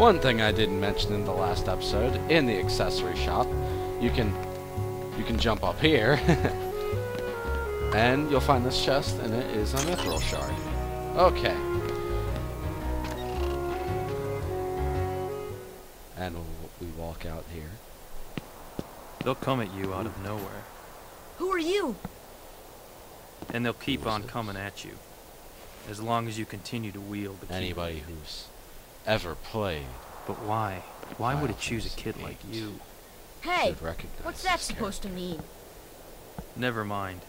One thing I didn't mention in the last episode, in the accessory shop, you can you can jump up here, and you'll find this chest, and it is a mithril shard. Okay. And we walk out here. They'll come at you out of nowhere, Who are you? and they'll keep on this? coming at you. As long as you continue to wield the key. Anybody who's ever played But why? Why would it choose a kid like you? Hey, what's that supposed to mean? Never mind.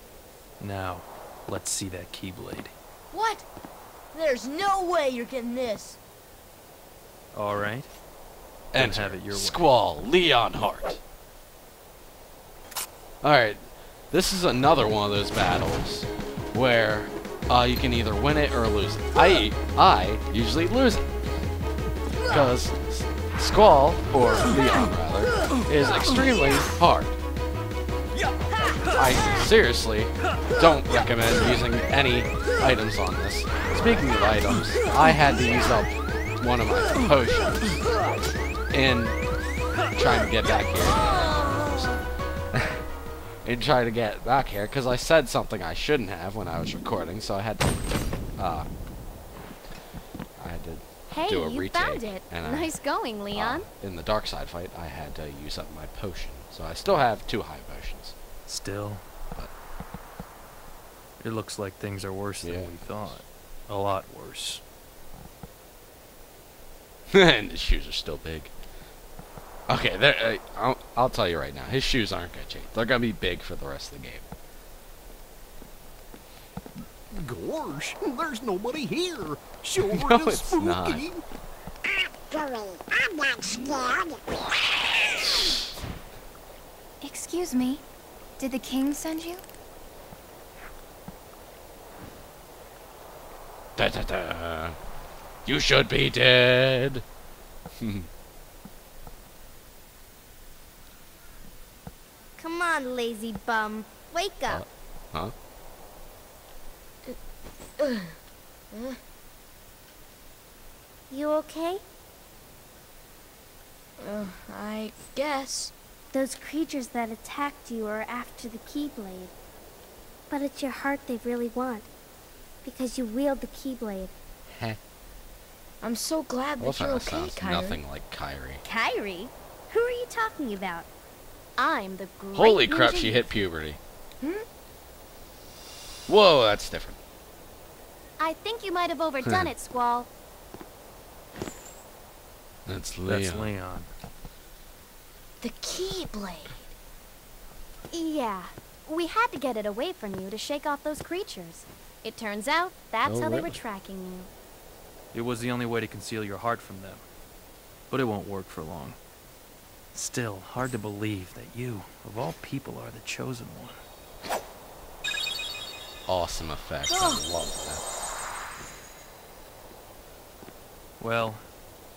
Now, let's see that keyblade. What? There's no way you're getting this. All right. And have it your way. Squall Leonhart. Alright, this is another one of those battles where uh, you can either win it or lose it. I, I usually lose it. Because Squall, or Leon rather, is extremely hard. I seriously don't recommend using any items on this. Speaking of items, I had to use up one of my potions in trying to get back here. in trying to get back here, because I said something I shouldn't have when I was recording, so I had to, uh, Hey, do a you retake. found it. And I- nice going, uh, Leon. in the dark side fight, I had to use up my potion. So I still have two high potions. Still. What? It looks like things are worse Yeah. than we thought. A lot worse. and his shoes are still big. Okay, there. Uh, I'll, I'll tell you right now, his shoes aren't gonna change. They're gonna be big for the rest of the game. Gosh, there's nobody here. Sure No, is it's not. spooky. Actually, I'm not scared. Excuse me. Did the king send you? Da da da. You should be dead. Come on, lazy bum. Wake up. Uh, huh? You okay? Uh, I guess. Those creatures that attacked you are after the Keyblade. But it's your heart they really want. Because you wield the Keyblade. Heh. I'm so glad I love that how you're that okay, sounds Kairi. nothing like Kairi. Kairi? Who are you talking about? I'm the great Holy crap, she hit puberty. Hmm? Whoa, that's different. I think you might have overdone hmm. it, Squall. That's Leon. That's Leon. The Keyblade. Yeah. We had to get it away from you to shake off those creatures. It turns out that's Oh, how they were tracking you. It was the only way to conceal your heart from them. But it won't work for long. Still, hard to believe that you, of all people, are the chosen one. Awesome effect. I love Well,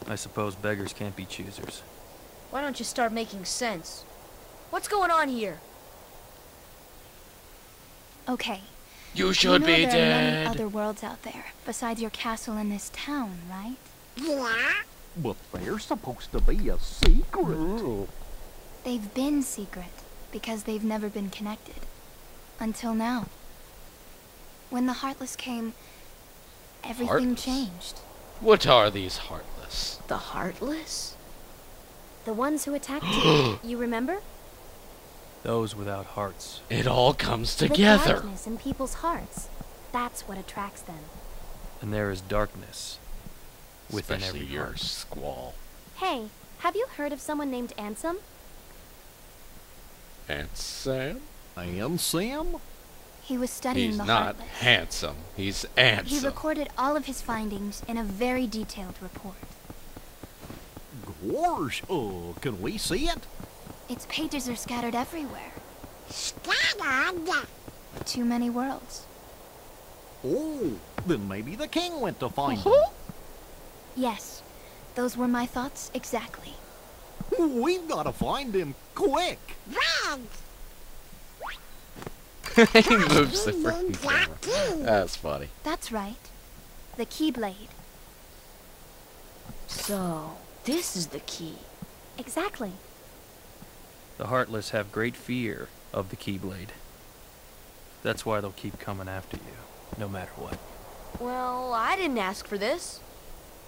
I suppose beggars can't be choosers. Why don't you start making sense? What's going on here? Okay. that. You you should know be there are many other worlds out there besides your castle in this town, right? Yeah? But they're supposed to be a secret. They've been secret because they've never been connected. Until now. When the Heartless came, everything Heartless? changed. What are these heartless? The Heartless? The ones who attacked you, you remember? Those without hearts. It all comes together. The together. darkness in people's hearts. That's what attracts them. And there is darkness within Especially every your heart. squall. Hey, have you heard of someone named Ansem? And Sam? And Sam? He was studying He's the not Heartless. handsome. He's handsome. He recorded all of his findings in a very detailed report. Gosh, oh, uh, can we see it? Its pages are scattered everywhere. Scattered. Too many worlds. Oh, then maybe the king went to find uh-huh. them. Yes, those were my thoughts exactly. We've got to find him quick. Red. he moves the freaking camera. That's funny. That's right. The Keyblade. So, this is the key. Exactly. The Heartless have great fear of the Keyblade. That's why they'll keep coming after you, no matter what. Well, I didn't ask for this.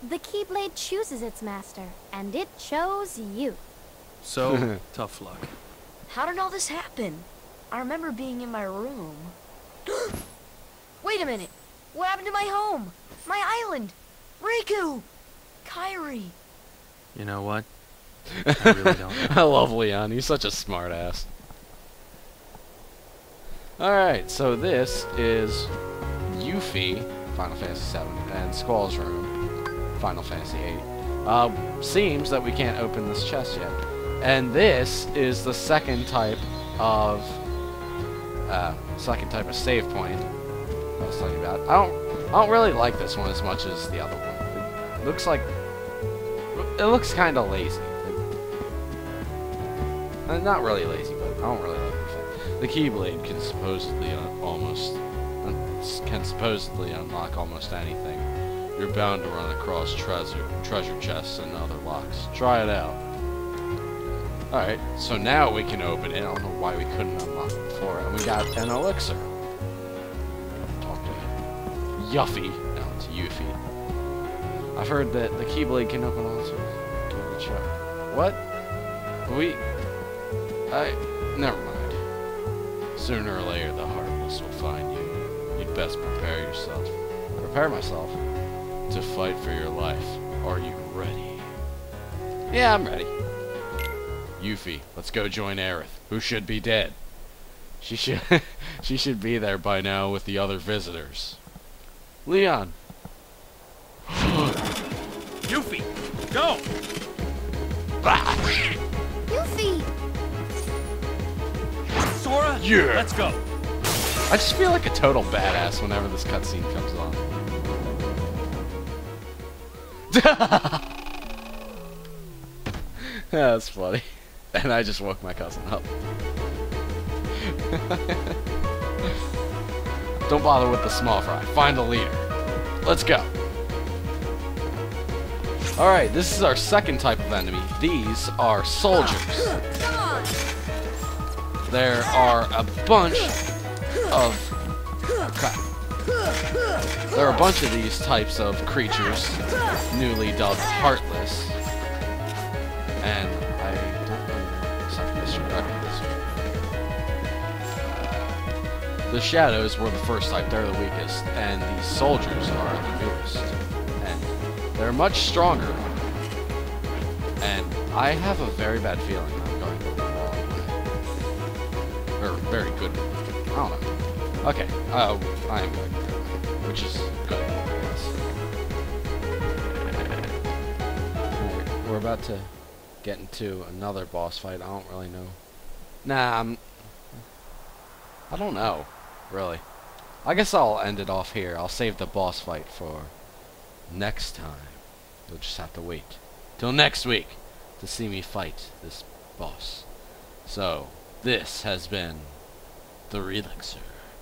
The Keyblade chooses its master, and it chose you. So, tough luck. How did all this happen? I remember being in my room. Wait a minute. What happened to my home? My island? Riku! Kairi! You know what? I really don't know. I love Leon. He's such a smartass. Alright, so this is Yuffie, Final Fantasy VII, and Squall's room, Final Fantasy VIII. Uh, seems that we can't open this chest yet. And this is the second type of uh, second type of save point I was talking about. I don't I don't really like this one as much as the other one. It looks like it looks kind of lazy. Uh, not really lazy, but I don't really like it. The Keyblade can supposedly almost can supposedly unlock almost anything. You're bound to run across treasure treasure chests and other locks. Try it out. Alright, so now we can open it. I don't know why we couldn't unlock it before. And we got an elixir. Talk to Yuffie. No, it's Yuffie. I've heard that the Keyblade can open all sorts. Give it a. What? We... I... Never mind. Sooner or later, the Heartless will find you. You'd best prepare yourself. Prepare myself to fight for your life. Are you ready? Yeah, I'm ready. Yuffie, let's go join Aerith, who should be dead. She should she should be there by now with the other visitors. Leon. Yuffie, go! Yuffie! Sora, Yeah. let's go. I just feel like a total badass whenever this cutscene comes on. That's funny. And I just woke my cousin up. Don't bother with the small fry. Find the leader. Let's go. Alright, this is our second type of enemy. These are soldiers. There are a bunch of crap. There are a bunch of these types of creatures, newly dubbed Heartless. And The Shadows were the first type, they're the weakest, and the Soldiers are the newest. And they're much stronger. And I have a very bad feeling I'm going the wrong way. Or very good. I don't know. Okay, uh, I am going which is good. We're about to get into another boss fight. I don't really know. Nah, I'm. I don't know, really. I guess I'll end it off here. I'll save the boss fight for next time. You'll just have to wait till next week to see me fight this boss. So, this has been the Relixer,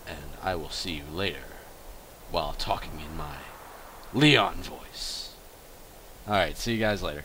and I will see you later while talking in my Leon voice. Alright, see you guys later.